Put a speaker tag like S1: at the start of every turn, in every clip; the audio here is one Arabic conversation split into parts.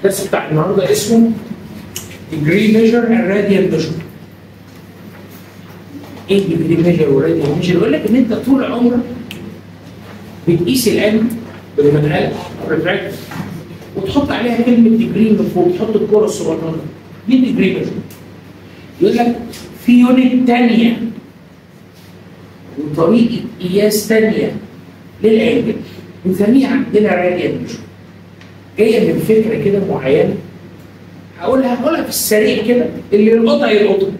S1: الدرس بتاع النهارده اسمه degree measure and radian measure. إيه degree measure و radian measure يقول لك إن أنت طول عمرك بتقيس ال angle بالمنقله protractor وتحط عليها كلمة degree من فوق تحط الكره الصغيره دي degree measure يقول لك في unit ثانية وطريقة قياس ثانية لل angle بنسميها عندنا radian measure جاية من فكرة كده معينة. هقولها هقولها في السريع كده اللي يلقطها يلقطها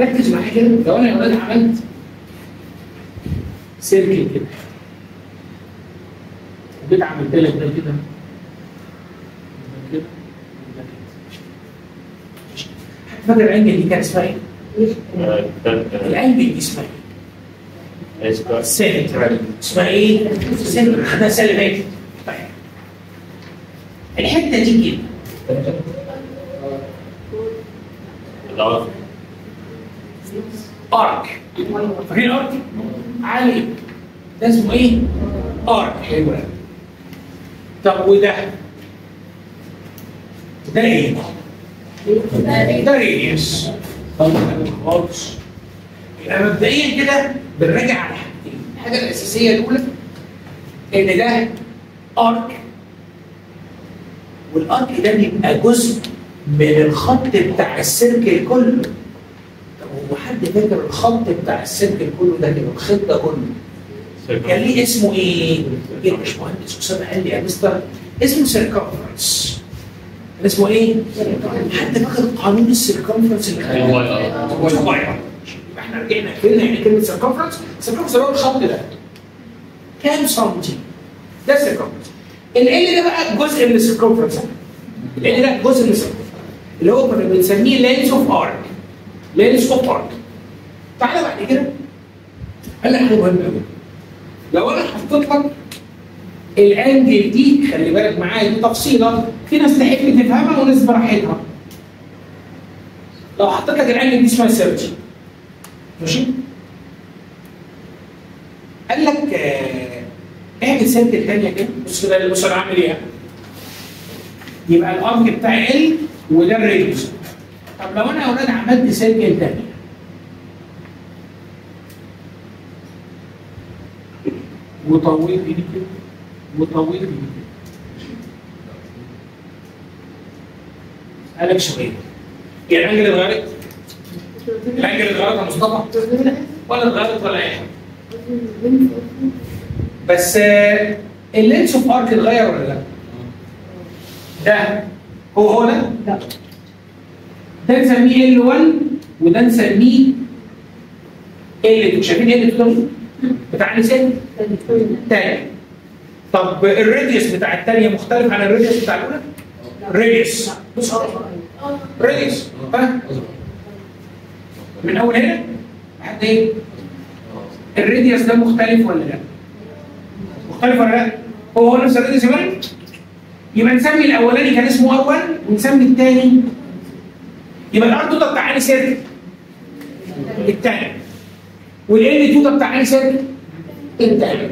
S1: ركز معايا كده لو أنا يا ولاد عملت circle كده. جيت عملت لك ده كده. كده. فاكر ال angle دي كان اسمها إيه؟ ال angle دي اسمها إيه؟ سنترال. اسمها إيه؟ سنترال. فاتت طيب الحتة دي كده. arc. فاكرين arc؟ عالي ده اسمه إيه؟ arc. حلو طب وده؟ ده إيه؟ ده radius خالص يبقى مبدئيا كده بنراجع على حاجتين الحاجة الأساسية الأولى إن ده arc. وال arc ده بيبقى جزء من الخط بتاع ال circle كله طب هو حد فاكر الخط بتاع ال circle كله ده كده الخط ده كله كان ليه اسمه إيه؟ يا باشمهندس أسامة قال لي يا مستر اسمه circumference اسمه إيه؟ حد فاكر قانون ال circumference
S2: اللي. ال
S1: pi r يبقى إحنا رجعنا فين يعني كلمة circumference؟ circumference اللي هو الخط ده كام سنتي؟ ده circumference L ده بقى جزء من ال circumference L ده جزء من ال circumference اللي هو كنا بنسميه length of arc length of arc تعالى بعد كده. قال لك حاجة مهمه قوي لو أنا حطيت لك ال angle دي خلي بالك معايا دي تفصيلة في ناس تحب تفهمها وناس براحتها. لو حطيت لك ال angle دي اسمها 30 ماشي؟ قال لك آه، اعمل circle ثانية كده بص كده بص أنا عامل إيه يبقى ال arc بتاعي L وده ال radius طب لو أنا يا أولاد عملت circle ثانية وطولت دي كده وطولت دي كده أسألك سؤال هي ال angle اتغيرت؟ ال angle اتغيرت يا مصطفى؟ ولا اتغيرت ولا اي حاجة؟ بس آه، ال length of arc اتغير ولا لا؟ ده هو هو ده؟ لا ده نسميه L 1 وده نسميه L 2 شايفين L 2 بتاع اللسان؟ تاني طب ال radius بتاع الثانية مختلف عن ال radius بتاع الأولى؟ radius بص radius ها من أول هنا لحد إيه؟ ال radius ده مختلف ولا لا؟ مختلف ولا لا؟ هو هو نفس ال radius يبقى يبقى نسمي الأولاني كان اسمه 1 ونسمي الثاني يبقى ال r 2 ده بتاع انهي circle؟ الثاني وال L 2 ده بتاع انهي circle؟ الثاني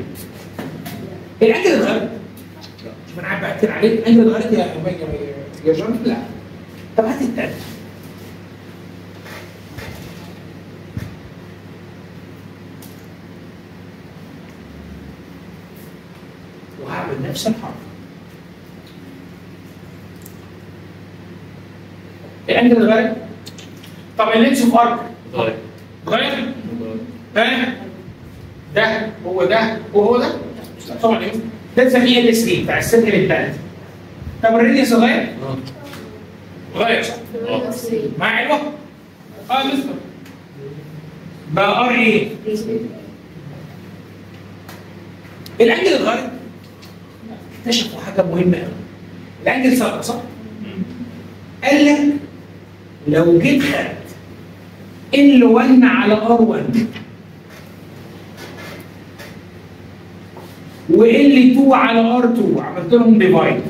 S1: ال angle اتغيرت. شوف أنا قاعد بحكي عليك. ال angle اتغيرت يا يا- جون لا. طب هات الثاني نفس الحركه ال angle اتغيرت طب ال length of arc
S2: طيب
S1: اتغير ها؟ ده هو ده وهو ده؟ طبعا إيه؟ ده نسميه L 3 بتاع ال circle الثالث طب ال radius؟ اتغير صح؟ معايا حلوة؟ آه مستر بقى r إيه؟ ال angle اتغير اكتشفوا حاجة مهمة قوي ال angle صح؟ قال لك لو جيت خدت L 1 على r 1 و L 2 على r 2 عملت لهم divide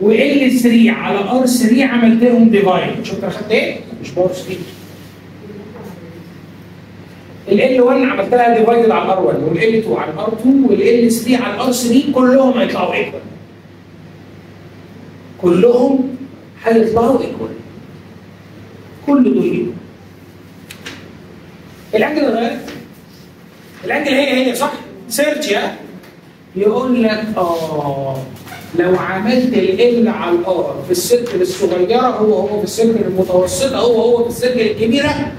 S1: و L 3 على r 3 عملت لهم divide شفت أنا خدت إيه؟ مش power 3 L 1 عملت لها divided على r 1 و L 2 على r 2 و L 3 على r 3 كلهم هيطلعوا equal كلهم هيطلعوا equal كل دول equal ال angle اتغيرت ال angle هي هي صح؟ search ها يقول لك آه لو عملت ال L على ال r في ال circle الصغيرة هو هو في ال circle المتوسطة هو هو في ال circle الكبيرة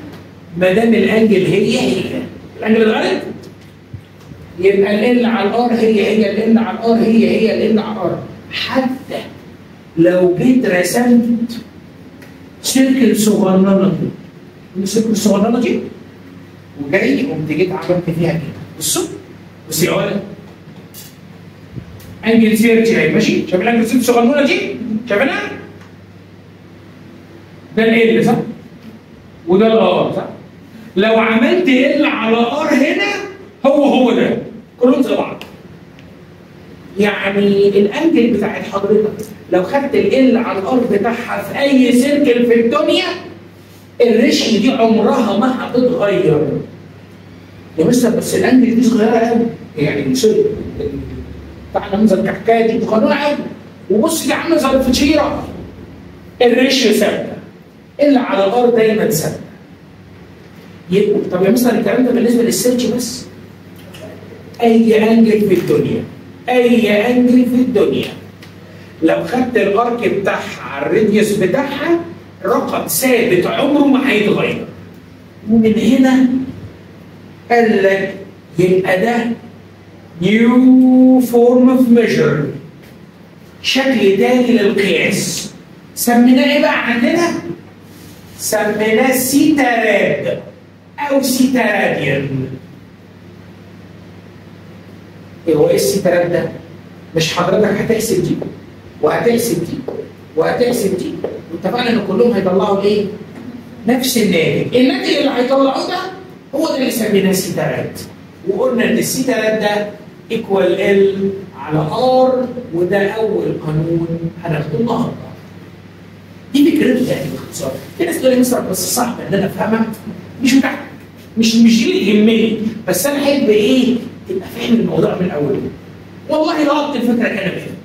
S1: ما دام ال angle هي هي. ال angle اتغيرت يبقى ال على الأر هي هي ال على الأر هي هي ال على الأر. حتى لو جيت رسمت circle صغننه كده ال circle الصغننه دي وجاي قمت جيت عملت فيها كده. بصوا. بص يا ولد. angle thirty اهي ماشي. شايف ال angle thirty الصغنونه دي شايفينها؟ ده L صح؟ وده ال R صح؟ لو عملت L على R هنا هو هو ده. كلهم زي بعض. يعني ال angle بتاعت حضرتك لو خدت L على ال R بتاعها في أي circle في الدنيا ال ratio دي عمرها ما هتتغير. يا مستر بس ال angle دي صغيرة قوي يعني sorry بتاع نموذج الحكاية دي صغيره قوي وبص دي عامله زي الفطيرة. ال ratio ثابته ال L على ال R دايما ثابته يبقوا طب يا مستر الكلام ده بالنسبة للسيرش بس. أي أنجل في الدنيا أي أنجل في الدنيا. لو خدت الأرك بتاعها على الراديوس بتاعها رقم ثابت عمره ما هيتغير. ومن هنا قال لك يبقى ده new form of measure. شكل تاني للقياس. سميناه إيه بقى عندنا؟ سميناه theta rad أو theta radian إيه هو إيه ال theta rad ده؟ مش حضرتك هتحسب دي وهتحسب دي وهتحسب دي واتفقنا إن كلهم هيطلعوا إيه؟ نفس الناتج، الناتج اللي هيطلعوه ده هو ده اللي سميناه theta rad وقلنا إن ال theta rad ده equal L على R وده أول قانون هناخده النهارده. دي فكرته يعني باختصار، في ناس تقول لي مستر بس صعب إن أنا أفهمها مش بتاعتك مش مش دي اللي بس أنا أحب إيه؟ تبقى فاهم الموضوع من الأول. والله لقطت الفكرة كده.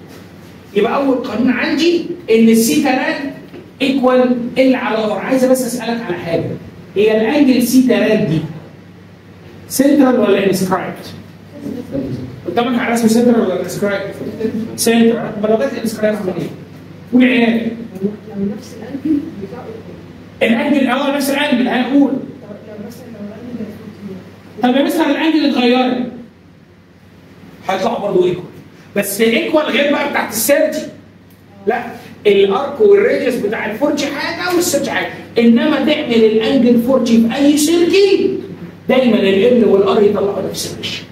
S1: يبقى أول قانون عندي إن ال theta rad equal L على R عايز بس أسألك على حاجة هي ال angle theta rad دي سنترال ولا inscribed؟ قدامك على رسم سنترال ولا inscribed؟ central طب لو جت inscribed اعمل إيه؟ قول عيال
S2: لو نفس ال angle بتاعه equal
S1: ال angle آه نفس ال angle هنقول
S2: لو مثلا لو ال angle ده
S1: طب يا مثلا ال angle اتغيرت هيطلعوا برضه equal بس equal غير بقى بتاعت ال thirty لا ال arc وال radius بتاع ال forty حاجة والسيرج حاجة. إنما تعمل ال angle forty في أي circle دايما ال L وال R يطلعوا نفس ال ratio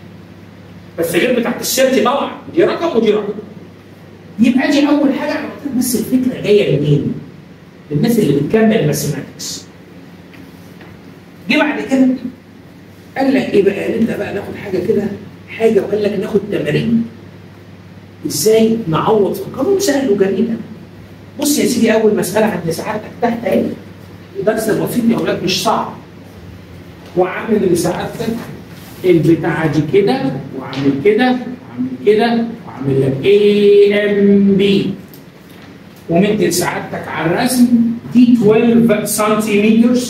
S1: بس غير بتاعت ال thirty طبعا دي رقم ودي رقم. يبقى دي أول حاجة بس الفكرة جاية منين؟ للناس اللي بتكمل mathematics جه بعد كده قال لك إيه بقى؟ نبدا بقى ناخد حاجة كده حاجة وقال لك ناخد تمارين إزاي؟ نعوض في قانون سهل وجميل قوي بص يا سيدي أول مساله عند سعادتك تحت اهي درس بسيط يا أولاد مش صعب. وعامل لسعادتك البتاعة دي كده وعامل كده وعامل كده وعامل لك AMB ومدي لسعادتك على الرسم دي 12 سنتيمتر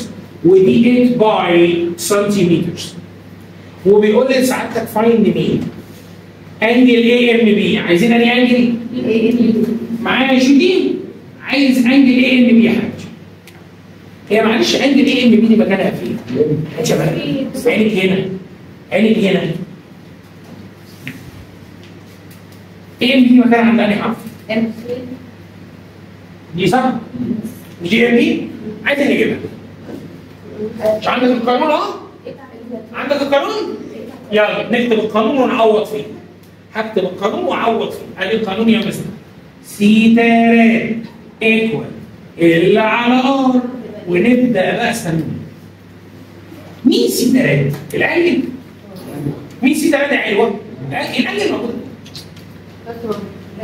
S1: ودي 8 pi سنتيمتر وبيقول لي سعادتك find مين angle AMB عايزين انهي angle؟ معايا يا جودي عايز angle AMB يا حاج هي معلش angle AMB دي مكانها فين؟ يا شباب عينك هنا. عينك هنا. AMB دي مكانها عند أنهي حرف؟ دي صح؟ مش دي MB؟ عايز نجيبها. مش عندك القانون أهو؟ عندك القانون؟ يلا نكتب القانون ونعوض فيه هكتب القانون واعوض فيه ادي القانون يا mister theta rad equal L على R ونبدأ بقى استنى مين theta rad؟ ال angle مين theta rad يا حلوة؟ ال angle موجود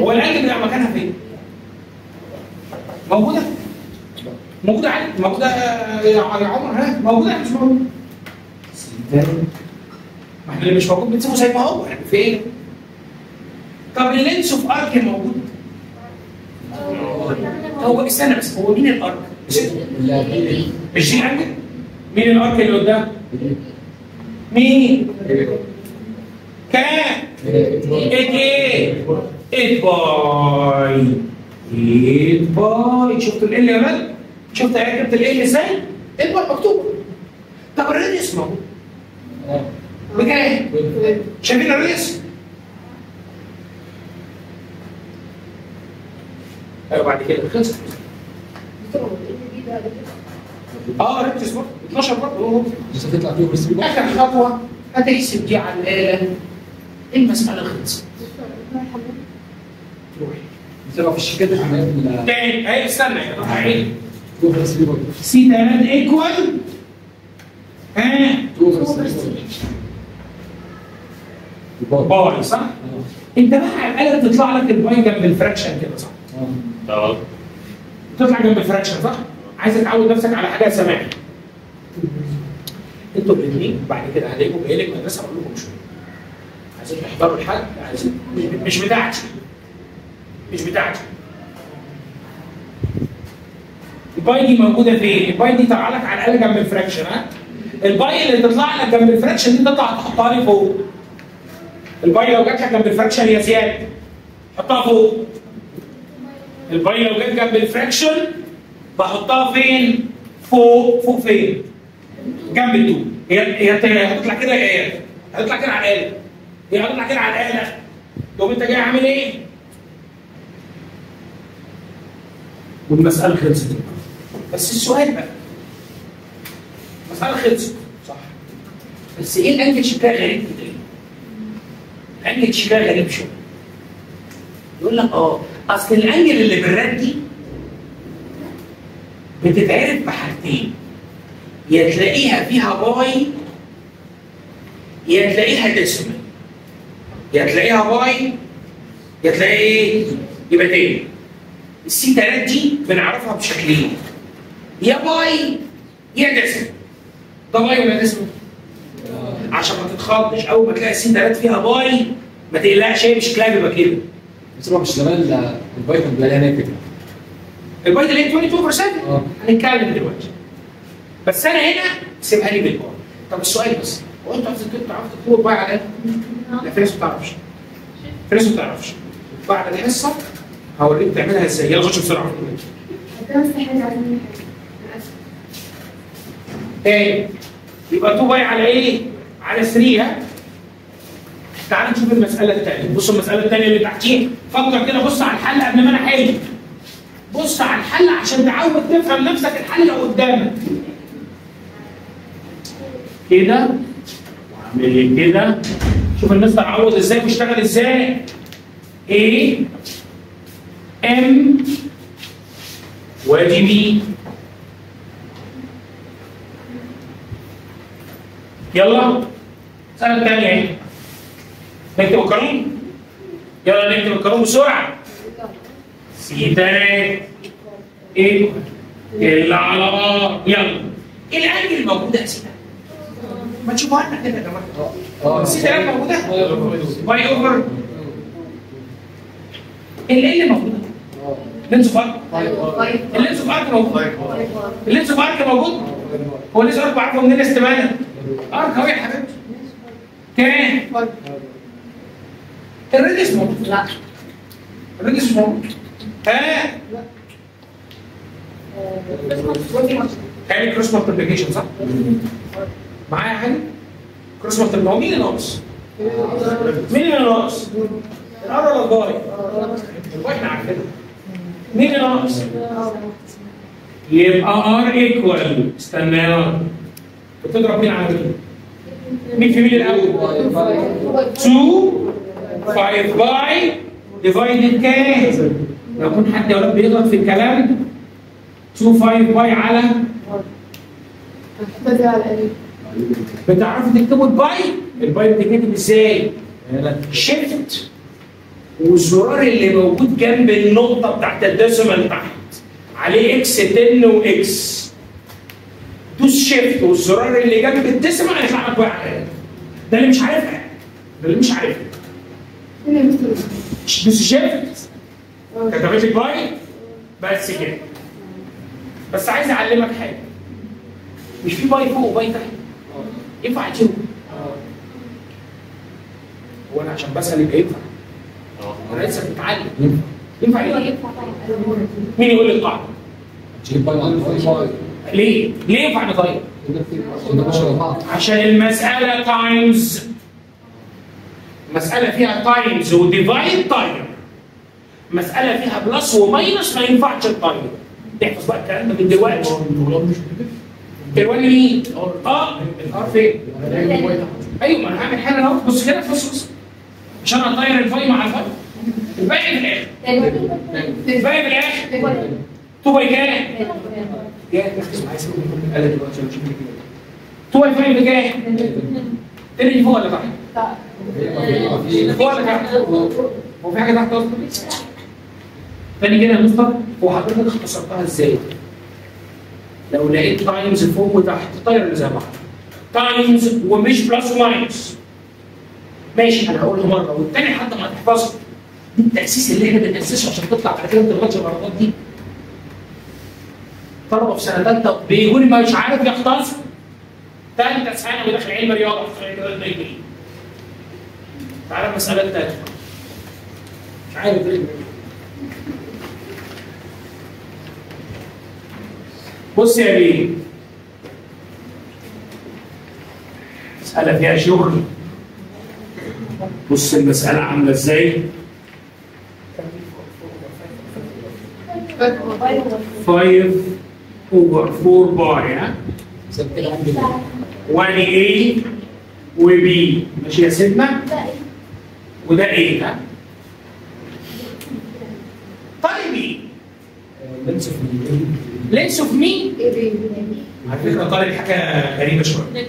S1: هو ال angle بتاع مكانها فين؟ موجودة؟ موجوده عادي موجوده يا عمر ها موجوده مش موجوده ما إحنا اللي مش موجود بنسيبه زي ما هو يعني في إيه؟ طب ال length of arc موجود هو استنى بس هو مين ال
S3: arc؟
S1: مش دي angle؟ مين ال arc اللي قدام؟ مين؟ كام؟ 8 إيه؟ 8 pi 8 pi شفتوا ال L يا ولاد؟ شفت إيه جبت ال L إزاي؟ 8 pi مكتوب. طب ال radius موجود بكام؟ شايفين ال radius؟ أيوه بعد كده. خلصت. آه ركز برضه 12 برضه هو هو.
S3: مش هتطلع فيه بس
S1: آخر خطوة. هتحسب دي على الآلة. المسألة؟ خلصت. روحي
S3: بتبقى في الشيكات
S1: تاني. اهي استنى. يا سي 3 ايكوال ها
S3: تو بس بيبقى
S1: باي صح؟ انت بقى الاله تطلع لك الباي جنب الفراكشن كده صح؟ تطلع جنب الفراكشن صح؟ عايز تعود نفسك على حاجة سماح أنتوا الاثنين بعد كده هلاقيكم جاي لك مدرسة أقول لكم شوية عايزين تحضروا الحاجة عايزين مش بتاعتي مش بتاعتي ال pi دي موجودة فين؟ ال pi دي طالعة لك على الأقل جنب ال fraction ها؟ ال pi اللي تطلع لك جنب ال fraction دي تطلع تحطها لي فوق ال pi لو جات لك جنب ال fraction يا زياد حطها فوق ال pi لو جت جنب ال fraction بحطها فين؟ فوق فوق فين؟ جنب التو هي هي هتطلع كده يا؟ هتطلع كده على الاله هي هتطلع كده على الاله تقوم انت جاي عامل إيه؟ والمسألة خلصت بس السؤال بقى. المساله خلصت. صح. بس إيه الأنجل شكلها غريب كده؟ الأنجل شكلها غريب شوية. يقول لك آه أصل ال angle اللي بال rad دي بتتعرف بحاجتين. يا تلاقيها فيها pi يا تلاقيها decimal. يا تلاقيها pi يا تلاقيها إيه؟ يبقى تاني. السي 3 دي بنعرفها بشكلين. يا pi! يا decimal ده pi ولا decimal؟ عشان ما تتخضش. أول ما تلاقي السي 3 فيها باي ما تقلقش هي شكلها بيبقى كده.
S3: بس هو مش زمان البايثون بلاقيها هناك كده.
S1: البايت اللي هي 22%
S3: آه.
S1: هنتكلم دلوقتي. بس أنا هنا سيبها لي بالباي. طب السؤال بس هو أنتوا عايزين تكتبوا تعرفوا تكتبوا الباي على إيه؟ لا في ناس ما تعرفش. في ناس ما تعرفش. بعد الحصة هوريك تعملها إزاي. يلا خش بسرعة. تاني يبقى 2 باي على إيه؟ على 3 ها؟ تعال نشوف المسألة الثانية، بص المسألة الثانية اللي تحتيها، فكر كده بص على الحل قبل ما أنا أحل. بص على الحل عشان تعود تفهم نفسك الحل لو قدامك. كده واعمل كده شوف الناس تعوض إزاي واشتغل إزاي. A M وادي بي يلا السنة الثانية اهي نكتب القانون؟ يلا نكتب القانون بسرعة. سي تلات إيه؟ اللي على ار يلا الانجل الموجودة يا سيدي ما تشوفوها لنا كده يا جماعة.
S3: آه
S1: سي تلات موجودة؟ باي اوفر ال اللي موجودة length of arc ال length of arc موجود. ال length of arc موجود. هو ال length of arc بعرفه منين استبانة arc اهو يا حبيبتي كام ال radius موجود
S2: لا
S1: ال radius موجود ها تعمل cross multiplication صح؟ معايا حاجة؟ cross multiplication هو مين اللي ناقص؟ مين اللي ناقص؟ ال R ولا ال pi؟ ال pi إحنا عارفينها مين اللي ناقص؟ يبقى R equal استنى بتضرب مين على مين؟ مين في مين الأول؟ 2 5 pi divided كام؟ لو كنت حد يا ولاد بيغلط في الكلام 2 5 pi على بتعرفوا تكتبوا ال pi؟ ال pi بتتكتب إزاي؟ shift والزرار اللي موجود جنب النقطة بتاعت ال decimal تحت عليه x 10 و x shift والزرار اللي جنب ال decimal هيطلع لك واحد. ده اللي مش عارفها ده اللي مش عارفها دوس shift. كتبت لك pi. بس كده. بس عايز أعلمك حاجة. مش في pi فوق و pi تحت؟ ينفع تشوف؟ هو أنا عشان بسال يبقى ينفع. أنا لسه بتعلم. ينفع. إيه؟ مين يقول لي القاعده؟ ليه؟ ليه ينفع نغير؟ عشان المسألة times مسألة فيها times و divide time مسألة فيها بلس وماينس ما ينفعش التايم تحفظ بقى الكلام ده من دلوقتي الوان مين؟ آه الار فين؟ أيوه ما أنا هعمل حاجة أهو بص كده بص بص عشان اطير الفاي مع الفاي الباقي في الآخر الباقي في الآخر تو باي كام؟ يا ركز معايا سيبك من الآلة دلوقتي نشوف كده تو باي فاي بكام؟ تاني فوق ولا تحت؟ فوق ولا تحت؟ هو في حاجة تحت أصلا؟ تاني كده يا مستر هو حضرتك اختصرتها إزاي؟ لو لقيت times فوق وتحت طير اللي زي بعض times ومش plus و minus ماشي أنا هقولها مرة والتاني لحد ما تحفظها دي التأسيس اللي إحنا بنأسسه عشان تطلع بعد كده ما تغلطش الغلطات دي. طلبه في سنه ثالثه بيقول لي مش عارف يختصر ثالثه ثانوي داخل علم رياضة في علم رياضه إيه تعالى المسألة الثالثه مش عارف ليه بص يا بيه. مسألة فيها شغل. بص المسألة عاملة إزاي. 5 over 4 باي ها
S3: سبت عندي
S1: 1 A و B. ماشي يا سيدنا وده A ها طيب إيه
S3: لنس في
S1: لينس اوف مين على فكرة طالب حاجة غريبة شوية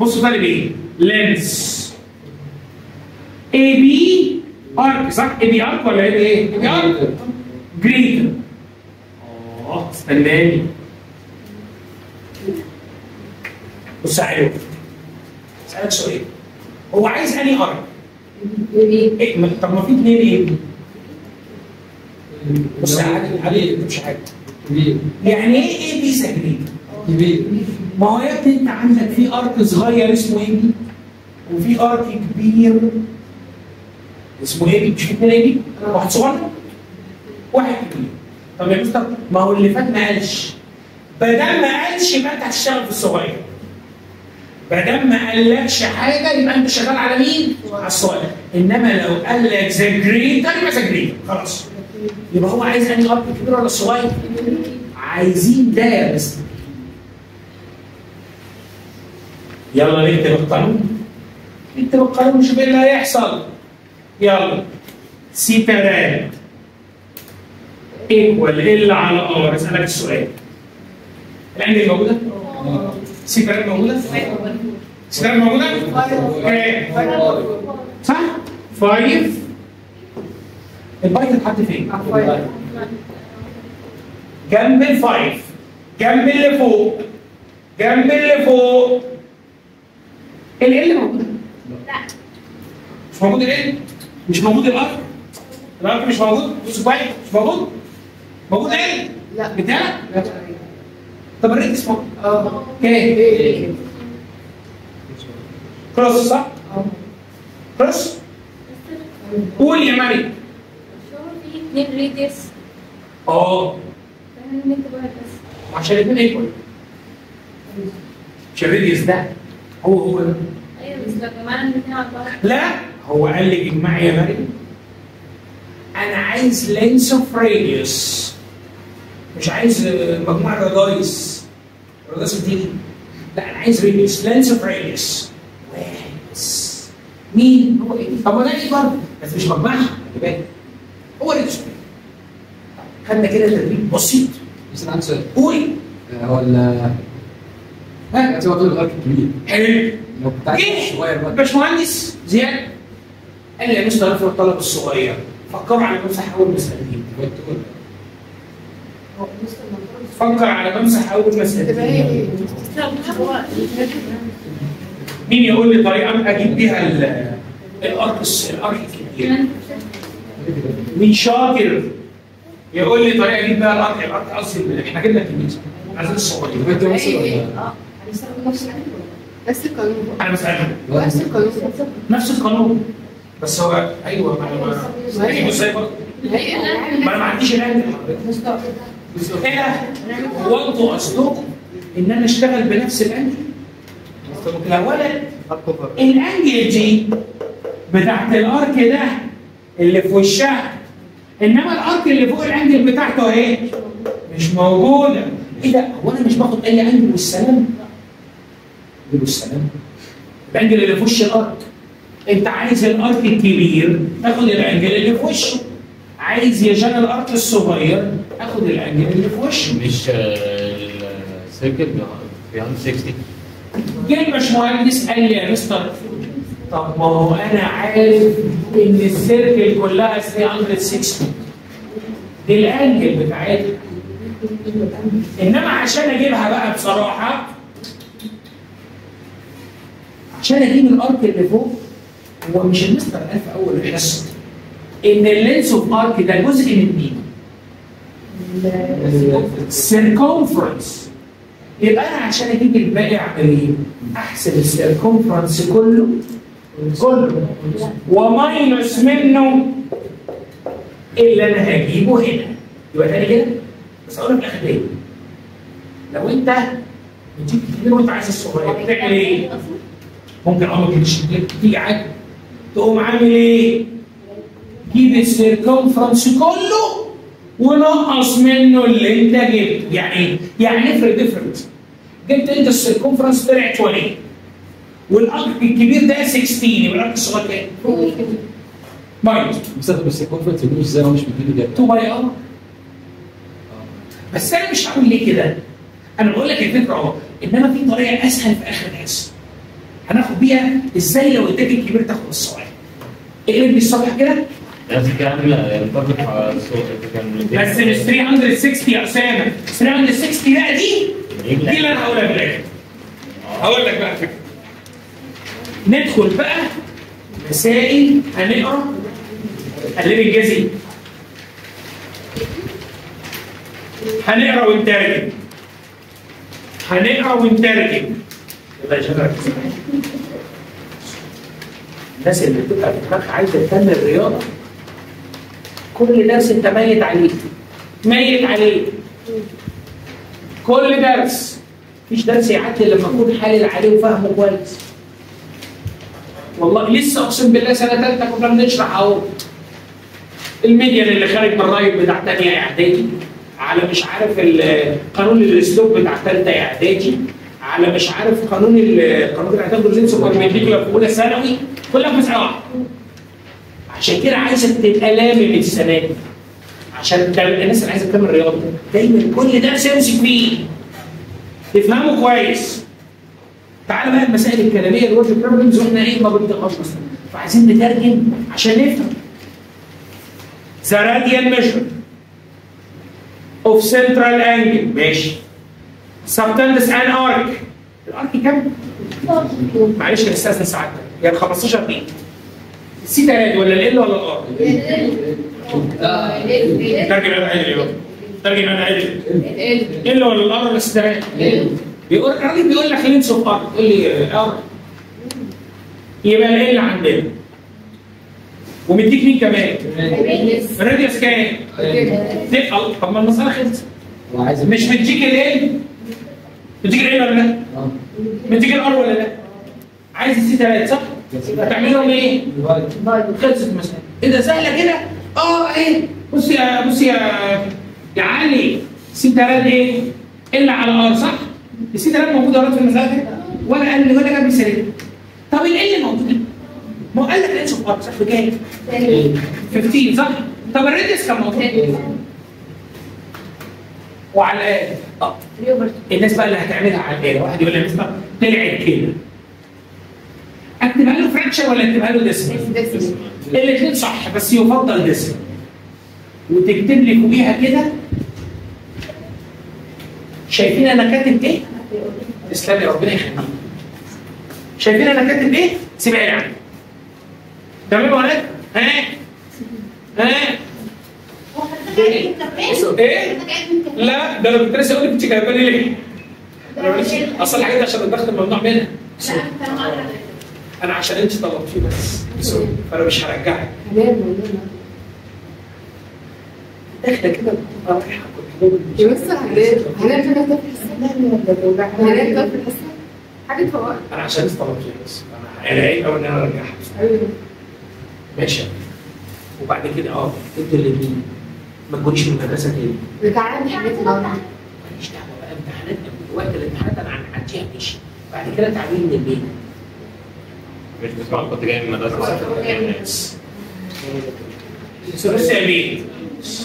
S1: بص طالب إيه لينس اي بي ارك صح اي بي ارك ولا إيه اي بي ارك جريتر آه استناني بص حلو أسألك سؤال. هو عايز أنهي ارك إيه ما- طب ما في اثنين إيه؟ بص ما مش
S3: حاجة.
S1: يعني إيه اي بي سجريتر
S3: كبير
S1: ما هو يا ابني أنت عندك في أرك صغير اسمه إيه؟ بي وفي arc كبير اسمه AB مش في اتنين AB واحد صغير؟ واحد كبير. طب يا مستر ما هو اللي فات ما قالش. دام ما قالش يبقى انت هتشتغل في الصغير. دام ما قالكش حاجة يبقى انت شغال على مين؟ على الصغير. انما لو قال لك the greater يبقى the greater خلاص. يبقى هو عايز انهي arc كبير ولا الصغير؟ عايزين ده يا مستر يلا نكتب القانون. نكتب القانون نشوف إيه اللي هيحصل. يلا. theta rad equal L على R اسالك السؤال. ال angle موجودة؟ theta rad موجودة؟ theta rad موجودة؟ كام؟ صح؟ 5 ال pi اتحط فين؟ جنب ال five. جنب اللي فوق. جنب اللي فوق. ال ال موجودة؟ مش موجود ال مش موجود الأرض؟ الأرض مش موجود؟ بص بايت مش موجود؟ موجود ال
S2: لا.
S1: بتاعك
S2: لا.
S1: طب الريكس موجود
S2: آه.
S1: كام كروس صح؟ كروس؟ قول يا مريم
S4: شو في اتنين radius آه.
S1: عشان الاثنين equal مش ال radius ده. هو هو ده.
S4: أيوه بس لو جمعنا الاتنين على بعض.
S1: لا. هو قال لي اجمعي يا مريم أنا عايز length of radius. مش عايز مجموعة radii. radii بتيجي لا أنا عايز radius length of radius واحد. بس مين؟ هو إيه؟ طب ما ده إيه برضه؟ بس مش مجموعة. خلي بالك. هو راديوس خدنا كده تدريب بسيط.
S3: بس أنا عندي سؤال
S1: قول.
S3: آه، هو ال
S1: ها
S3: ما تقول الأرك كبير
S1: حلو.
S3: لو كنت عايز
S1: جه باشمهندس زياد. قال لي يا مستر الطلب الصغير. فكروا على ممسح أول مسألتين فكر على ممسح اول
S2: هي
S1: مين يقول لي طريقة أجيب بيها ال- الارك الأرك الكبير؟ مين شاطر يقول لي طريقة أجيب بيها الارك الأرك قصدي إحنا جبنا التلميذ عايزين الصغير
S3: انت مثلا
S2: آه نفس القانون نفس القانون.
S1: أنا
S2: نفس القانون.
S1: نفس القانون. بس هو أيوه ما أنا ما. هي ما أنا ما عنديش الانجل إيه أنتوا قصدكم إن أنا أشتغل بنفس الأنجل؟ يا ولد الأنجل دي بتاعت الأرك ده اللي في وشها. إنما الأرك اللي فوق الأنجل بتاعته اهي مش موجودة. إيه ده؟ هو أنا مش باخد أي أنجل والسلام؟ والسلام. الأنجل اللي في وش الأرك. أنت عايز الأرك الكبير تاخد الأنجل اللي في وشه. عايز يجان الارك الصغير أخد الانجل اللي في وشه
S5: مش آه، السيركل 360
S1: جه الباشمهندس قال لي يا مستر طب ما هو أنا عارف إن السيركل كلها 360 دي الأنجل بتاعتها. إنما عشان أجيبها بقى بصراحة عشان أجيب الارك اللي فوق هو مش المستر قال في أول الحصة. إن ال length of arc ده جزء من مين؟ circumference يبقى أنا عشان أجيب الباقي أعمل إيه؟ أحسب ال circumference كله كله و minus منه اللي أنا هجيبه هنا يبقى تاني كده بس أقول لك في الآخر ليه؟ لو أنت بتجيب كتير وأنت عايز الصغير تعمل إيه؟ ممكن آه ما تجيبش تيجي عادي تقوم عامل إيه؟ جيب ال circumference كله ونقص منه اللي انت جبته يعني إيه؟ يعني افرض افرض جبت انت ال circumference طلع 20 وال arc الكبير ده 16 يبقى ال arc الصغير كام؟ minus
S3: بستخدم ال circumference مش زي ما مش بيجيب لي
S1: 2 pi r بس أنا مش هقول ليه كده أنا بقول لك الفكرة اهو إنما في طريقة أسهل في آخر الناس. هناخد بيها إزاي لو اديت الكبير تاخد الصغير؟ إقلب لي الصفحه كده.
S5: نفس الكلام لا ينطبق على الصوت
S1: بس مش 360 يا اسامه 360 لا دي. دي اللي أنا هقولها الآخر هقول لك بقى الفكرة. ندخل بقى مسائل هنقرأ. قلب الجزي هنقرأ ونترجم. هنقرأ ونترجم. الله يشكرك الناس اللي بتبقى في دماغها عايزة تكمل رياضه كل درس انت ميت عليه. ميت عليه. كل درس. مفيش درس يعدي لما اكون حالل عليه وفاهمه كويس. والله لسه اقسم بالله سنة ثالثه كنا بنشرح اهو. الميديان اللي خارج من الرايب بتاع ثانية إعدادي. على مش عارف قانون الاسلوب بتاع ثالثه إعدادي. على مش عارف قانون قانون الإعداد والجنس والبرمنديكولا في أولى ثانوي. كلها في مساله واحدة. عشان كده عايزك تبقى لامم السنة دي عشان ده الناس اللي عايزة تكمل رياضة. دايما كل درس يمسك فيه. تفهمه كويس. تعالى بقى المسائل الكلامية الوجه بروبلمز وإحنا إيه ما بنطقهاش مثلا فعايزين نترجم عشان نفهم. The radial measure of central angle. ماشي. Subtendous an arc. الارك كام؟ معلش هنستاذن ساعتك هي ال 15 دقيقة. السي تلاتة ولا ال ولا الار؟ ترجم أنا عدل يا ترجم أنا عدل ال ولا الار ولا السي تلاتة؟ بيقول الراجل بيقول لك لينس اوف ار تقول لي ار يبقى ال عندنا ومديك مين كمان؟ الراديوس كام؟ تقل طب ما المسألة خلصت مش بتجيك ال بتجيك ال ولا لا؟ بتجيك الار ولا لا؟ عايز السي 3 صح؟ هتعمل إيه؟ خلصت المسألة إيه ده سهلة كده؟ آه إيه بص يا بص يا يا علي سي 3 إيه؟ إلا على آر صح؟ السي 3 موجودة ورا في المسألة كده ولا قال ولا جاب مثالين طب ال ال موجودة ما هو قال لك أوف ار صح بكام؟ 15 صح؟ طب الريديوس كان موجود وعلى الاقل آه الناس بقى اللي هتعملها على الآلة واحد يقول لي مستر طلعت كده اكتبها له فراكشن ولا اكتبها له ديسمال؟ الاثنين صح بس يفضل ديسمال وتكتب لي فوقيها كده شايفين أنا كاتب إيه؟ تسلم يا ربنا يخليك شايفين أنا كاتب إيه؟ سيبها لي عنك تمام يا ولاد؟ ها؟ ها؟ إيه؟ لا ده أنا كنت لسه أقول لك انت لي ليه؟ اصل الحاجات دي عشان الضغط ممنوع منها أنا عشان أنت طلبتيه بس فأنا مش هرجعك.
S2: موجودة
S1: داخلة كده رايحه كنت
S2: بس حاجة فوق
S1: أنا عشان أنت طلبتيه بس أنا عيب قوي إن أنا ارجعها
S2: أيوه.
S1: ماشي. وبعد كده آه أنتوا الاثنين ما تكونيش من المدرسة تاني.
S2: بتعلم حاجات النهارده
S1: ماليش دعوة بقى امتحانات وقت الامتحانات أنا هنعديها ماشي بعد كده تعليم من البيت
S5: مش كنت جاي من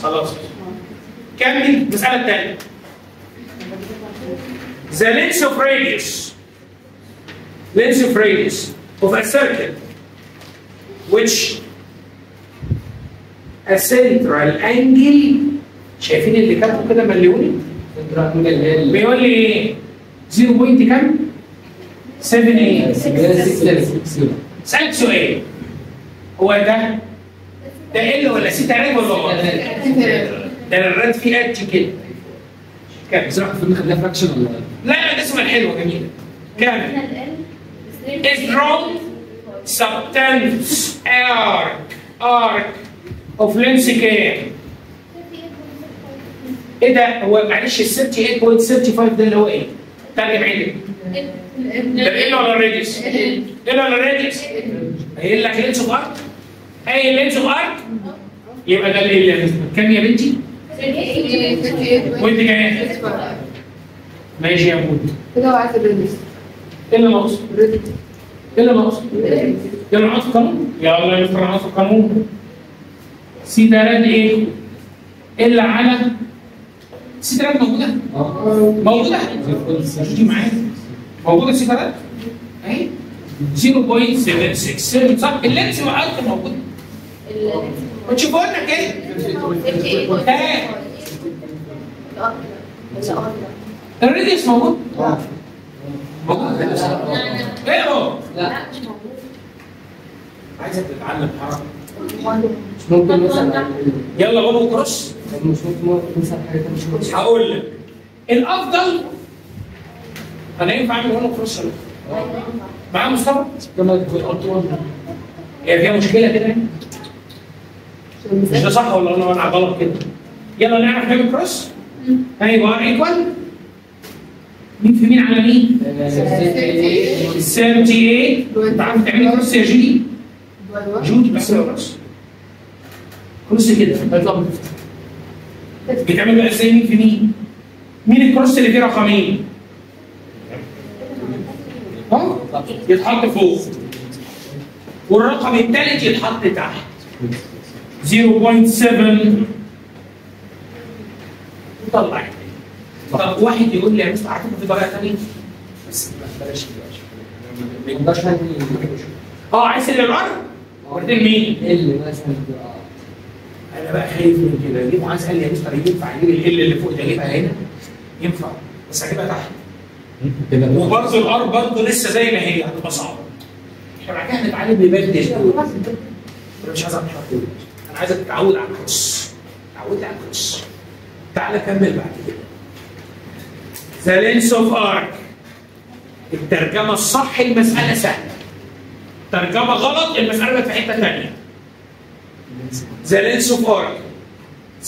S1: خلاص كمل المسألة الثانية The length of radius. Length of radius. Of a circle. Which a central angle. شايفين اللي كاتبه كده مليوني بيقول لي إيه 0 بوينت كام 7 8 اسالك سؤال. هو ده؟ ده ال ولا سي؟ تقريبا ولا غلط؟ ده الرد فيه قد كده. كام
S3: بصراحه المفروض نخليها فراكشن ولا؟
S1: لا لا ده اسمها الحلوة جميله كام is drawn subtends arc. Arc of length كام إيه ده؟ هو معلش ال 38.35 ده اللي هو إيه؟ ترجم عندك ده ال ولا الراديوس؟ ال ولا الراديوس؟ قايل لك لينس أوف ارك اي لينس أوف ارك يبقى ده اللي اللي كام يا بنتي؟ وانت كام؟ ماشي يا مود
S2: كده وقعت الريدس
S1: إيه اللي ناقص؟ إيه اللي ناقص؟ يلا نقص القانون يلا نفرض نقص القانون سي تلات إيه؟ إلا على سي تلات
S3: موجودة؟ موجودة؟
S1: دي معايا موجودة سي تلات؟ أهي 0.767 صح؟ اللينس والارك موجود وتشوفوا لنا كده ها الريديوس موجود؟ موجود إيه هو؟
S3: لا
S1: عايزك تتعلم حركة
S3: مش ممكن مثلا
S1: يلا قولوا
S3: cross
S1: هقول لك. الأفضل أنا ينفع أعمل هنا cross؟ معاه مصطفى؟ هي فيها مشكلة كده؟ مش ده صح ولا أنا أنا غلط كده؟ يلا نعرف نعمل cross أيوه equal مين في مين على مين؟ 78 تعرف تعمل cross يا جودي؟ جودي بس كروس كده.
S3: هيطلع
S1: بتعمل بقى إزاي؟ مين في مين؟ مين الكروس اللي فيه رقمين آه يتحط فوق. والرقم الثالث يتحط تحت. 0.7 طلع. طب واحد يقول لي يا مستر فكرة في طريقة ثانية بس بلاش
S3: حاجة
S1: آه عايز اللي الأرض وبعدين مين؟
S3: اللي مثلا
S1: أنا بقى خايف من كده. ليه معاذ قال لي يا مستر ينفع أجيب ال اللي فوق ده اجيبها هنا؟ ينفع. بس اجيبها تحت.
S3: كده
S1: وبرضه الار برضه لسه زي ما هي هتبقى صعبة. إحنا بعد كده هنتعلم نبدل أنا مش عايز أعمل حركه أنا عايزك تتعود على الكروس تعودت على الكروس تعالى كمل بعد كده. The length of arc الترجمة الصح المسألة سهلة. ترجمة غلط المسألة في حتة ثانية the length of arc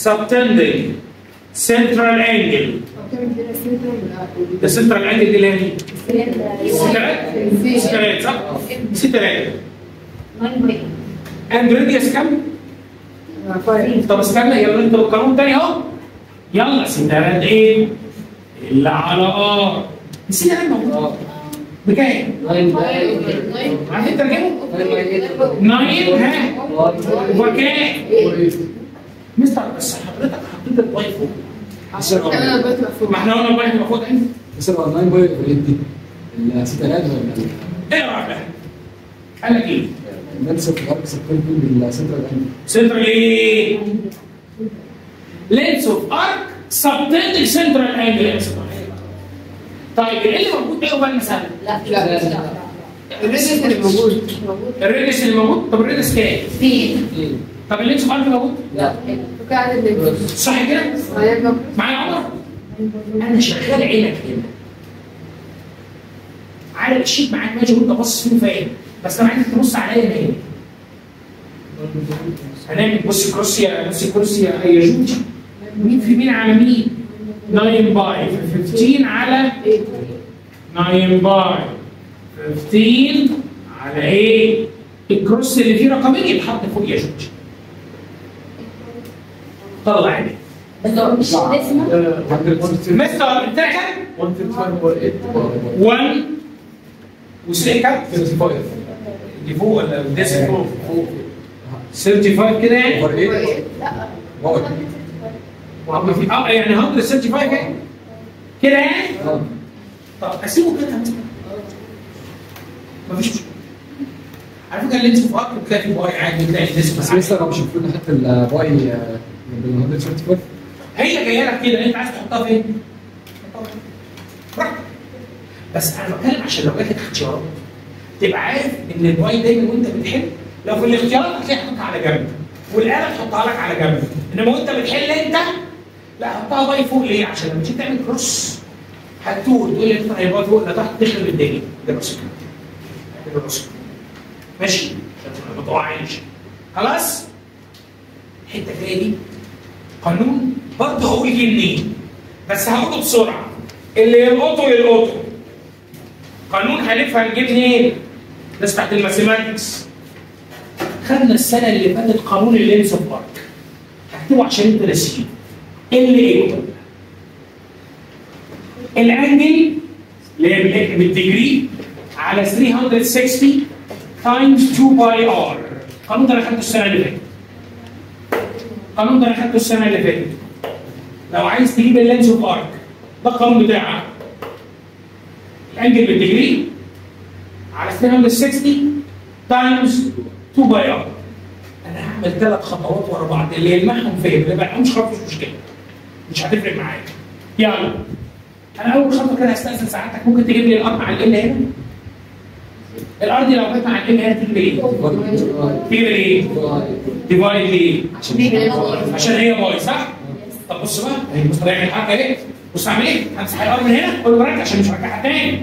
S1: subtending central angle. ده central angle دي اللي هي مين؟ theta rad theta rad صح؟ theta rad and radius كام؟ طب استنى يلا انت قانون تاني اهو يلا سترات إيه؟ اللي على ار السترات موجوده بكام؟ عارفين ترجمه؟ 9 ها وكام؟ مستر بس حضرتك حطيت
S2: مقفول
S1: ما إحنا قلنا الواي المفروض
S3: 9 بوينت دي
S1: إيه رايك؟ قال لك
S3: إيه؟
S1: سنترال إيه؟ length of arc subtending angle طيب إيه اللي موجود إيه بقى المساله؟
S2: لا ال radius اللي موجود
S1: ال radius اللي موجود طب ال radius كام؟
S2: اثنين
S1: طب ال length arc موجود؟
S3: لا
S1: صح كده؟ معايا عمر؟ أنا شغال عينك هنا عارف ال sheet معاك ماشي وأنت باصص فيه فاهم بس أنا عايزك تبص عليا مالي هنعمل بص cross يا بص cross يا يا جوجي مين في مين على مين؟ 9 pi 15 على 9 pi 15 على إيه؟ ال cross اللي فيه رقمين يتحط فوق يا جوجي طلع عيني
S4: بس هو مش decimal
S1: مستر انت كام؟
S3: 135.8
S1: 1 وسي كام؟
S3: 35
S1: دي فوق ولا فوق؟
S3: فوق
S1: 35 كده يعني؟
S3: اوفر 8
S4: لا
S3: واو
S1: ما في آه يعني 135 كده كده يعني؟ طب اسيبه كده مفيش مشكله على فكره اللي انت في ارك بتلاقي في باي عادي بتلاقي الديسك
S3: بس لسه لو مش المفروض نحط الباي بال 135
S1: هي جاية لك كده انت عايز تحطها فين؟ براحتك. بس أنا بتكلم عشان لو جات لك اختيارات تبقى عارف ان الواي دايما وانت بتحل لو في الاختيارات هتلاقي حاططها على جنب والآلة تحطها لك على جنب انما وانت بتحل انت لا حطها pi فوق ليه؟ عشان لما تيجي تعمل cross هتوه تقول لي أنت هيبقى فوق لا تحت تخرب الدنيا. ده راسك كده راسك ماشي؟ عشان ما تقعش خلاص؟ الحتة الجاية دي قانون. برضه هقول جه منين؟ بس هقوله بسرعة. اللي يلقطه يلقطه. قانون هنفهم جه منين؟ ناس تحت ال mathematics. خدنا السنة اللي فاتت قانون ال length of arc هكتبه عشان أنت ناسيه. اللي إيه ال angle اللي هي بال- بال degree على 360 times 2 pi R القانون ده أنا خدته السنة اللي فاتت. القانون ده أنا خدته السنة اللي فاتت. لو عايز تجيب ال length of arc ده القانون بتاعك. ال angle بال degree على 360 times 2 pi R أنا هعمل ثلاث خطوات ورا بعض اللي يلمحهم اللي ما يلمحهمش خلاص مش مشكلة. مش هتفرق معايا يلا أنا أول خطوة كده هستأذن ساعتك ممكن تجيب لي ال R مع ال L هنا ال R دي لو جت مع ال L هنا تيجي بايه؟ تيجي بايه؟ divide ليه؟ عشان هي by صح؟ طب بص بقى هي طريقه الحركه إيه؟ بص أعمل إيه؟ همسح ال R من هنا قول له عشان مش هرجعها تاني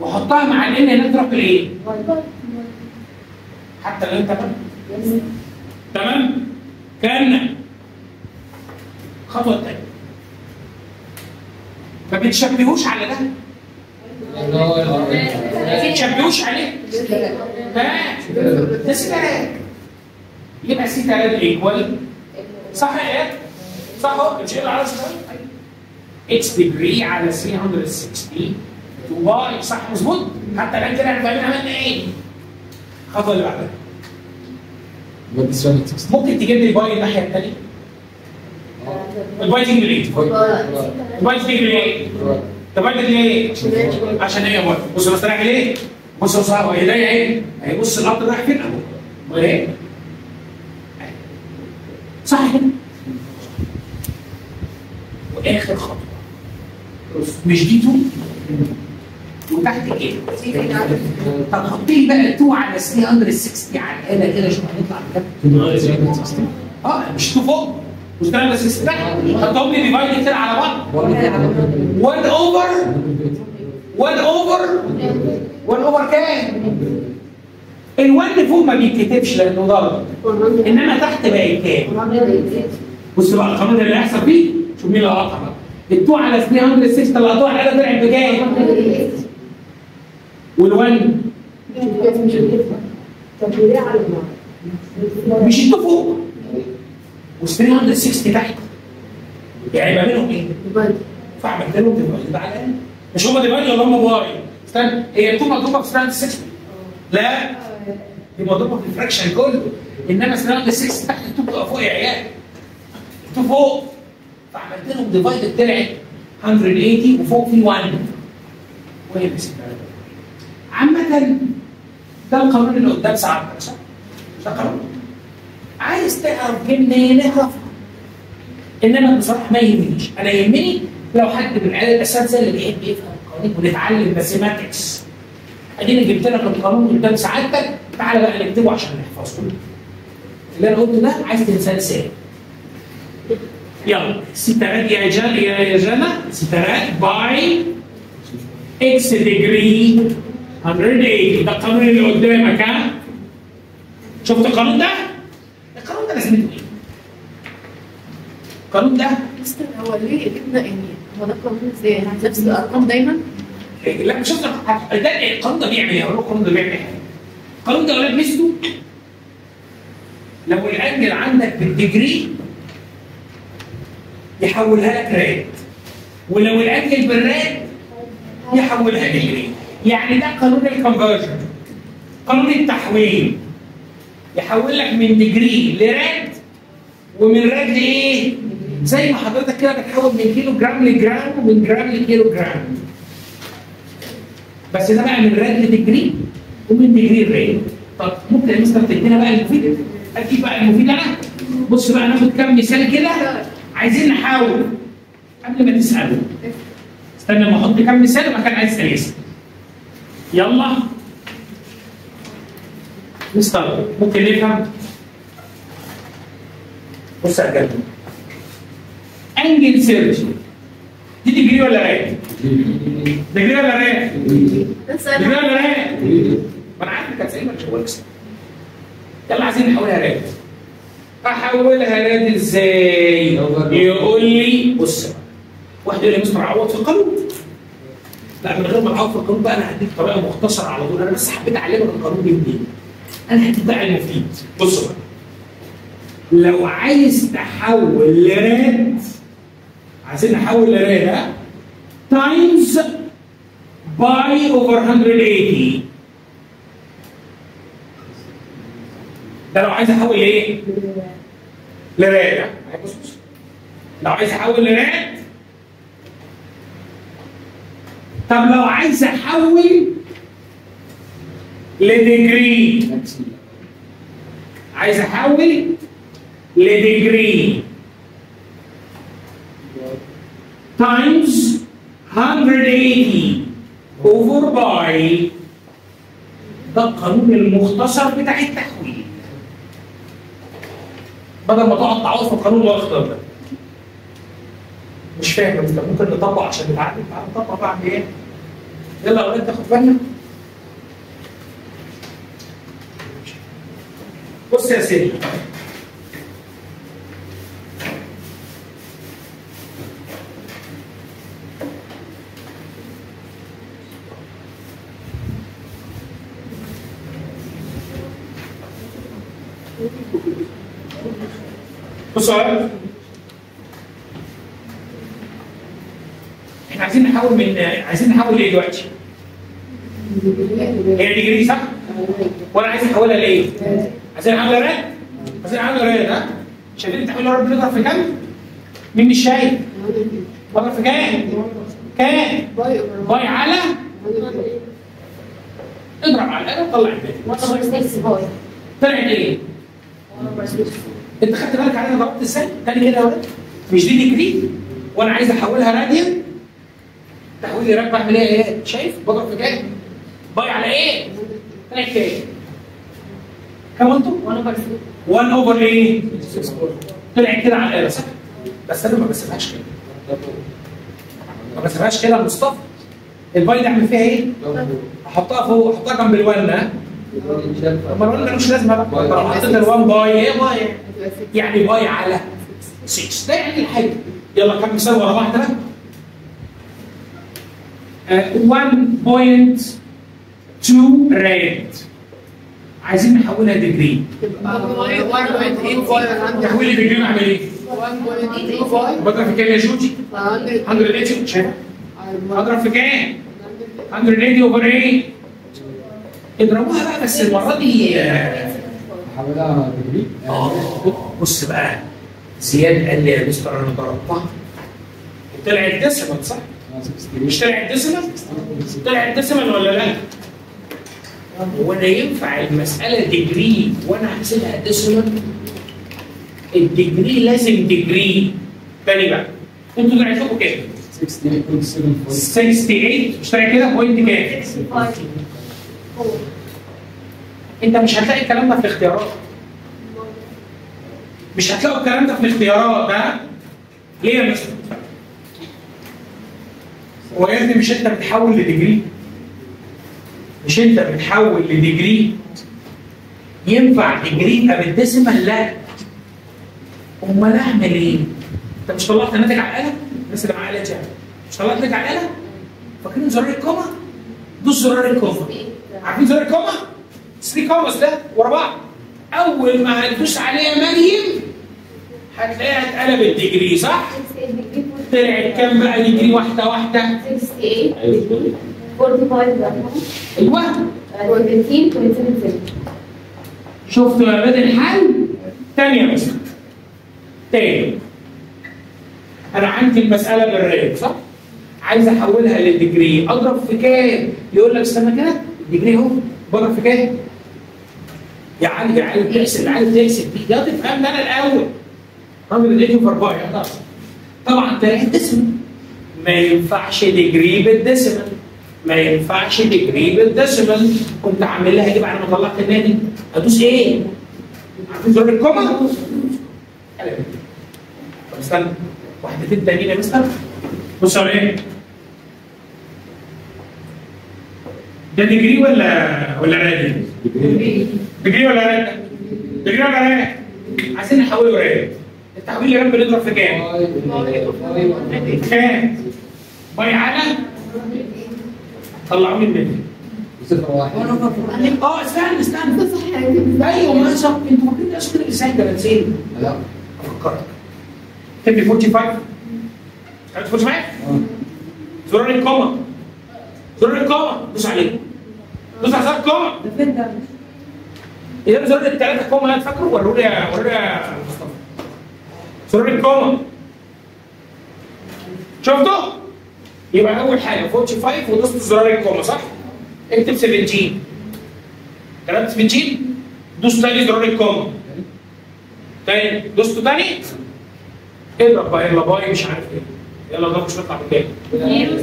S1: وأحطها مع ال L هنا تروح بالايه؟ حتى لو أنت. تمام؟ كان الخطوه الثانية ما بتشبهوش على ده. ما بتشبهوش عليه. ها؟ ده سيتا يبقى theta equal. صح يا إياد؟ صح أهو. مش إيه على X degree على 360 2 pi صح مظبوط. حتى الآن كده إحنا فاهمين عملنا إيه؟ الخطوه اللي بعدها.
S3: بدي 360
S1: ممكن تجيب لي ال pi الناحية الثانية ال pi تيجي ليه؟ ال pi تيجي ليه؟ تيجي ليه؟ عشان هي by بص بص رايح ليه؟ بص بص ايديا إيه؟ هي بص القطر رايح فين أهو أمال إيه؟ صح كده؟ وآخر خطوة مش دي two وتحت إيه؟ طب حط لي بقى 2 على 360 على هنا كده شوف هنطلع بكام
S3: 360
S1: آه مش 2 فوق مش كلام بس اسمع حطهم لي divide كتير على بعض. one over one over one over كام؟ ال1 فوق ما بيتكتبش لأنه ضرب. إنما تحت بقى إيه كام؟ بص بقى القانون ده اللي هيحصل فيه. شوف مين اللي قطع بقى. ال2 على 360 اللي قطعوها على درع بكام؟ وال1 مش التفوق و360 تحت. يعني ما منهم إيه؟ فاعمل لهم divide. بقى الاقل مش هم divide ولا هم by استنى. هي 2 مضروبه في 360 لا. دي مضروبه في ال fraction كله. إنما 360 تحت 2 بتبقى فوق يا عيال. 2 فوق. فعملت لهم divide طلعت 180 وفوق في 1 وهي بس عامة ده القانون اللي قدام صعب صح؟ ده قانون. عايز تعرف منين اعرف انما بصراحة ما يهمنيش. أنا يهمني لو حد من العيال الأساتذة اللي بيحب يفهم القوانين ونتعلم ماثيماتكس أديني جبت لك القانون قدام سعادتك. تعالى بقى نكتبه عشان نحفظه. اللي أنا قلته ده عايز تنساه يلا. سترات يا جل يا جنى theta rad pi X degree 180 ده القانون اللي قدامك ها؟ شفت القانون ده؟ القانون؟ القانون ده
S2: مستر هو ليه جبنا يعني هو ده قانون إزاي؟ نفس الأرقام دايما؟
S1: لا مش شفت ده القانون ده بيعمل إيه؟ لكم القانون ده بيعمل إيه؟ القانون ده ولاد ميزته لو ال angle عندك بال degree يحولها لك rad ولو ال angle بال rad يحولها degree يعني ده قانون ال conversion قانون التحويل يحول لك من degree ل rad ومن rad لايه؟ زي ما حضرتك كده بتحول من كيلو جرام لجرام ومن جرام لكيلو جرام بس ده بقى من rad ل degree ومن degree ل rad طب ممكن يا مستر تدينا بقى المفيد؟ أجيب بقى المفيد أنا. بص بقى ناخد كام مثال كده. عايزين نحاول. قبل ما تسألوا. استنى لما أحط كام مثال وبعد كده عايز يسال يلا. مستر ممكن نفهم بص يا جدع. angle thirty دي degree ولا rad؟ degree ولا؟
S2: بس degree
S1: ولا rad؟ ما أنا عارف كانت سليمه مش هقول يلا عايزين نحولها راد أحولها راد إزاي؟ يقول لي بص واحد يقول لي مستر عوض في القانون. لا من غير ما أعوض في القانون بقى أنا هديك طريقة مختصرة على طول. أنا بس حبيت أعلمك القانون جه منين. هديك بقى المفيد بص بقى. لو عايز تحول لراد عايزين نحول لراد ها؟ times pi over 180 ده لو عايز أحول لإيه؟ ل rad؟ بص بص. لو عايز أحول ل rad طب لو عايز أحول ل degree عايز احول ل degree times 180 over pi ده القانون المختصر بتاع التحويل. بدل ما تقعد تعوض في القانون الأخضر. ده مش فاهم انت ممكن نطبق عشان نتعلم؟ تعالى نطبق عن إيه يلا يا أولاد تاخد بالنا. بص يا سيدي. إحنا عايزين نحول من عايزين نحول لإيه دلوقتي؟ هي degree صح؟ وأنا عايز احولها لإيه؟ عايزين نحولها rad؟ عايزين نحولها rad ها؟ شايفين التحويل ال rad بنضرب في كام؟ مين مش شايف؟ بضرب في كام؟ كام؟ pi على اضرب على الآلة وطلع الناتج طلعت إيه؟ أنت خدت بالك عليها ضربت إزاي؟ تاني كده ولاد مش دي degree وأنا عايز أحولها راديان تحويل rad بعمل إيه إيه؟ شايف؟ بضرب في كام؟ pi على إيه؟ طلعت كام؟ كام قلتوا؟ 1 over إيه؟ طلعت كده على الآلة صح؟ بس أنا ما بسيبهاش كده ما بسيبهاش كده يا مصطفى ال pi دي أعمل فيها إيه؟ أحطها فوق أحطها جنب ال one ها؟ طب ال one ملوش لازمة بقى لو حطيت ال one pi إيه pi؟ يعني pi على 6 ده يعني الحاجة يلا كم مثال ورا بعض بقى آه، 1.2 rad عايزين نحولها degree تحويل degree نعمل إيه؟ بضرب في كام يا جوجي؟ 180 شايفها؟ اضرب في كام؟ 180 over إيه؟ اضربوها بقى بس المرة دي
S3: حولها degree
S1: آه بص بقى زياد قال لي يا مستر أنا ضربتها طلعت decimal صح؟ مش طلعت decimal؟ طلعت decimal ولا لا؟ هو أنا ينفع المسألة degree وأنا احسبها decimal؟ ال degree لازم degree تاني بقى أنتوا طلعت لكم كام؟
S3: 68.74
S1: 68 مش كده point كام؟ انت مش هتلاقي الكلام ده في الاختيارات مش هتلاقوا الكلام ده في الاختيارات ها ليه يا مستر؟ هو يا ابني مش انت بتحول ل degree؟ مش انت بتحول ل degree؟ ينفع degree يبقى بال decimal؟ لا امال اعمل إيه؟ انت مش طلعت ناتج على الاله؟ الناس اللي معاها يعني مش طلعت ناتج على الاله؟ فاكرين زرار ال comma؟ دوس زرار ال comma عارفين زرار ال comma؟ 3 commas ده ورا بعض أول ما هتدوس عليه يا مريم هتلاقيها اتقلبت degree صح؟ طلعت كام بقى degree واحدة واحدة
S4: 68
S5: أيوه
S4: 45
S1: أيوه.
S4: 17.77
S1: شفتوا يا ولاد الحل؟ تاني يا مستر تاني. أنا عندي المسألة بال rad صح؟ عايز أحولها لل degree. أضرب في كام؟ يقول لك استنى كده. ال degree أهو. بضرب في كام؟ يا علي يا علي تحسب عايز تحسب دي ده تفهم أنا الأول. راجل اديته في يا طبعا طلعت decimal ما ينفعش degree بال decimal ما ينفعش degree بال decimal كنت عامل لها إيه بعد ما طلعت الناتج؟ أدوس إيه؟ عارفين زرار ال comma؟ طب استنى واحدتين تانيين يا مستر بص على إيه؟ ده degree ولا ولا rad؟ degree ولا rad؟ degree ولا rad؟ عايزين نحوله rad التحويل ل rad نضرب في كام؟ كام؟ باي على طلعوا لي النادي
S3: صفر واحد.
S1: آه استنى استنى. أيوه ما صح أنتوا فاكرين أصلا الانسان ده نسيت
S3: لا
S1: أفكرك. تبني 45 عرفت 45 زرار الكوما زرار الكوما دوس عليه. دوس على زرار الكوما
S4: ده فين ده؟
S1: إذا زرار الثلاثه كوما أنا فاكره وروا لي يا وروا لي يا مصطفى. زرار ال comma شفتوا؟ يبقى أول حاجة 45 ودوست زرار ال comma صح؟ اكتب 17 كتبت 17 دوس تاني زرار ال comma تاني. دوست تاني. اضرب بقى يلا pi مش عارف إيه. يلا ده مش هتطلع
S4: seven zero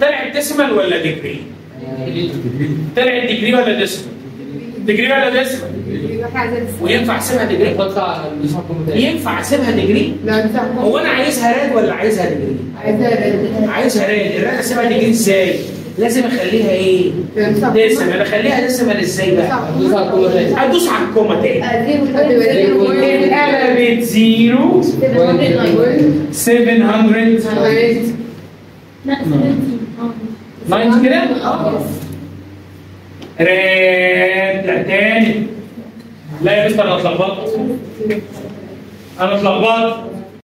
S1: طلعت decimal ولا degree؟ طلعت degree ولا decimal؟ degree ولا
S2: لسه.
S1: وينفع
S3: أسيبها degree؟
S1: ينفع
S2: أسيبها degree؟
S1: هو أنا عايزها rad ولا عايزها
S2: degree؟
S1: عايزها rad، ال rad أسيبها degree إزاي؟ لازم أخليها إيه؟ decimal، اخليها decimal إزاي بقى؟
S3: دوس على ال comma تاني
S1: ادوس على ال comma تاني
S2: زيرو
S1: اتقلبت زيرو 700
S4: لا 17 آه
S1: 90 كده؟ راد لا تاني لا يا مستر أنا اتلخبطت أنا اتلخبطت